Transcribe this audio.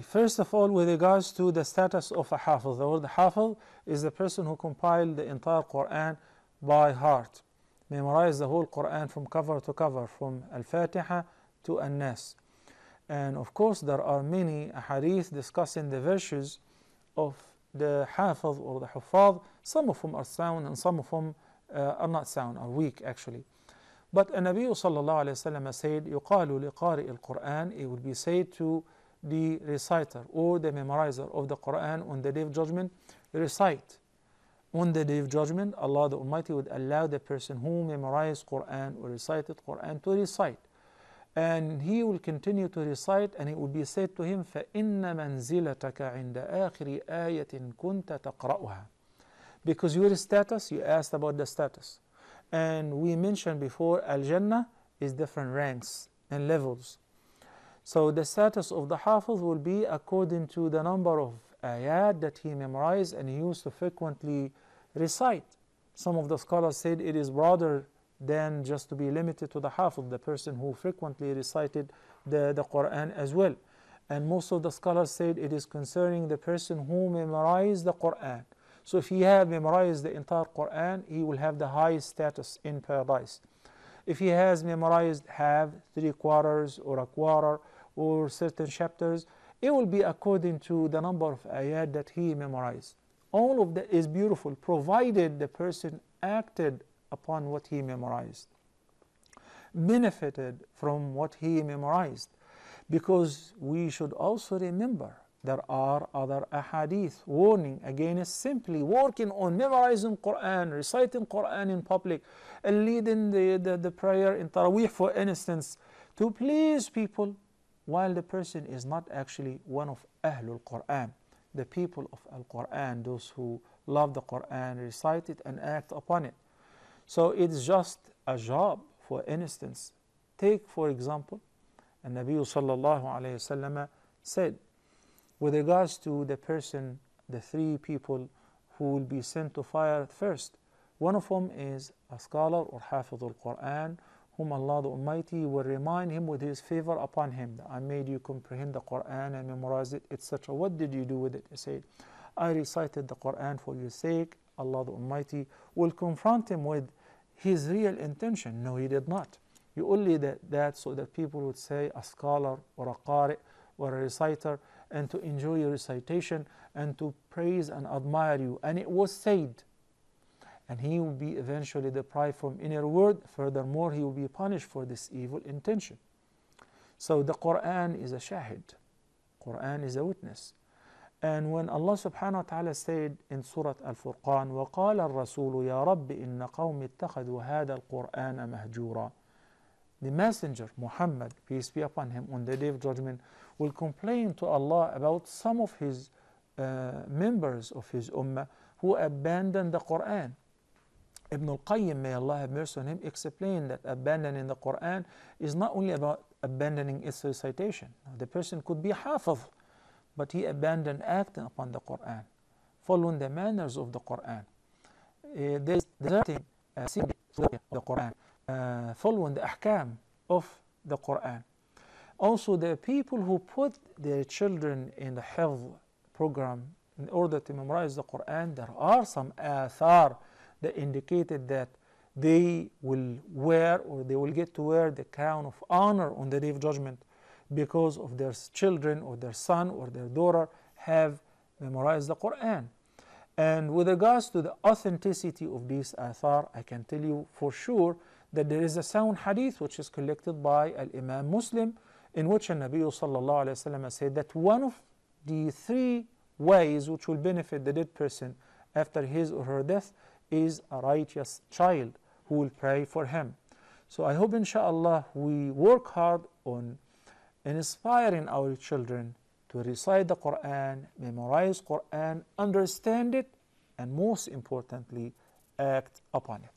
First of all, with regards to the status of a hafiz, the word hafiz is the person who compiled the entire Quran by heart, memorized the whole Quran from cover to cover, from Al Fatiha to An Nas. And of course, there are many hadith discussing the virtues of the hafiz or the huffaz. Some of them are sound and some of them uh, are not sound, are weak actually. But a Nabi sallallahu alayhi wa said, يقال لقارئ القرآن, it will be said to the reciter or the memorizer of the Quran on the day of judgment, recite. On the day of judgment, Allah the Almighty would allow the person who memorized Quran or recited Quran to recite. And he will continue to recite and it will be said to him, فَإِنَّ مَنْزِلَتَكَ عِنْدَ آخِرِ آيَةٍ كُنْتَ تَقْرَأُهَا Because your status, you asked about the status. And we mentioned before, Al-Jannah is different ranks and levels. So the status of the Hafiz will be according to the number of ayat that he memorized and he used to frequently recite. Some of the scholars said it is broader than just to be limited to the Hafiz, the person who frequently recited the, the Quran as well. And most of the scholars said it is concerning the person who memorized the Quran. So if he have memorized the entire Quran, he will have the highest status in paradise. If he has memorized half, three quarters, or a quarter, or certain chapters, it will be according to the number of ayat that he memorized. All of that is beautiful, provided the person acted upon what he memorized, benefited from what he memorized. Because we should also remember there are other ahadith warning against simply working on memorizing Quran, reciting Quran in public, and leading the, the, the prayer in Taraweeh, for instance, to please people while the person is not actually one of Ahlul Quran, the people of Al Quran, those who love the Quran, recite it, and act upon it. So it's just a job, for instance. Take, for example, and Nabi sallallahu alayhi wasallam said, with regards to the person, the three people who will be sent to fire first, one of them is a scholar or hafiz al Quran whom Allah the Almighty will remind him with His favor upon him. I made you comprehend the Quran and memorize it, etc. What did you do with it? He said, I recited the Quran for your sake. Allah the Almighty will confront him with his real intention. No, he did not. You only did that so that people would say a scholar or a qari or a reciter and to enjoy your recitation and to praise and admire you. And it was said and he will be eventually deprived from any reward. Furthermore, he will be punished for this evil intention. So the Quran is a shahid. Quran is a witness. And when Allah subhanahu wa ta'ala said in Surah Al-Furqan, وَقَالَ الرَّسُولُ يَا رَبِّ إِنَّ قَوْمِ اتَّخَذُوا هَذَا الْقُرْآنَ مَهْجُورًا The messenger, Muhammad, peace be upon him, on the day of judgment, will complain to Allah about some of his uh, members of his ummah who abandoned the Quran. Ibn al-Qayyim, may Allah have mercy on him, explained that abandoning the Quran is not only about abandoning its recitation. The person could be hafiz, but he abandoned acting upon the Quran, following the manners of the Quran. Uh, there's deserting uh, the Quran, uh, following the ahkam of the Quran. Also, the people who put their children in the hifz program in order to memorize the Quran, there are some athar that indicated that they will wear or they will get to wear the crown of honor on the day of judgment because of their children or their son or their daughter have memorized the Quran. And with regards to the authenticity of these athar, I can tell you for sure that there is a sound hadith which is collected by Al Imam Muslim, in which the Nabi wasallam said that one of the three ways which will benefit the dead person after his or her death is a righteous child who will pray for him. So I hope inshallah we work hard on inspiring our children to recite the Quran, memorize Quran, understand it, and most importantly, act upon it.